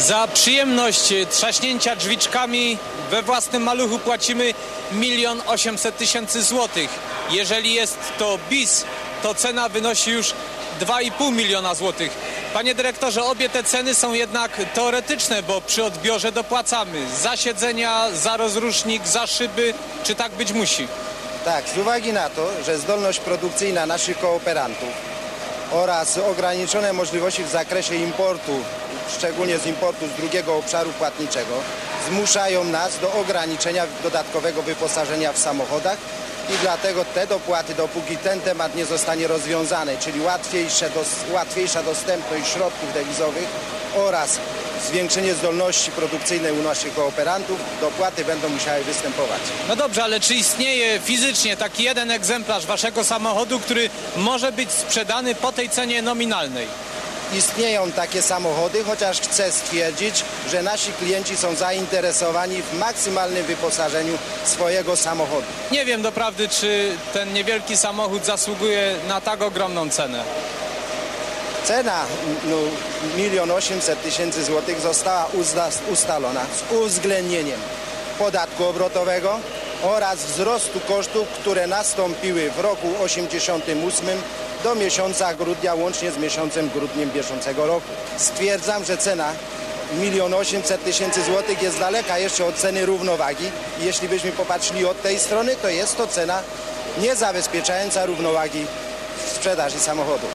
Za przyjemność trzaśnięcia drzwiczkami we własnym maluchu płacimy milion osiemset tysięcy złotych. Jeżeli jest to bis, to cena wynosi już 2,5 miliona złotych. Panie dyrektorze, obie te ceny są jednak teoretyczne, bo przy odbiorze dopłacamy za siedzenia, za rozrusznik, za szyby. Czy tak być musi? Tak, z uwagi na to, że zdolność produkcyjna naszych kooperantów oraz ograniczone możliwości w zakresie importu, szczególnie z importu z drugiego obszaru płatniczego, zmuszają nas do ograniczenia dodatkowego wyposażenia w samochodach i dlatego te dopłaty, dopóki ten temat nie zostanie rozwiązany, czyli łatwiejsze dos, łatwiejsza dostępność środków dewizowych oraz zwiększenie zdolności produkcyjnej u naszych kooperantów, dopłaty będą musiały występować. No dobrze, ale czy istnieje fizycznie taki jeden egzemplarz waszego samochodu, który może być sprzedany po tej cenie nominalnej? Istnieją takie samochody, chociaż chcę stwierdzić, że nasi klienci są zainteresowani w maksymalnym wyposażeniu swojego samochodu. Nie wiem doprawdy, czy ten niewielki samochód zasługuje na tak ogromną cenę. Cena no, 1 800 tysięcy złotych została ustalona z uwzględnieniem podatku obrotowego oraz wzrostu kosztów, które nastąpiły w roku 88 do miesiąca grudnia, łącznie z miesiącem grudniem bieżącego roku. Stwierdzam, że cena 1 800 tysięcy złotych jest daleka jeszcze od ceny równowagi. Jeśli byśmy popatrzyli od tej strony, to jest to cena niezabezpieczająca równowagi w sprzedaży samochodu.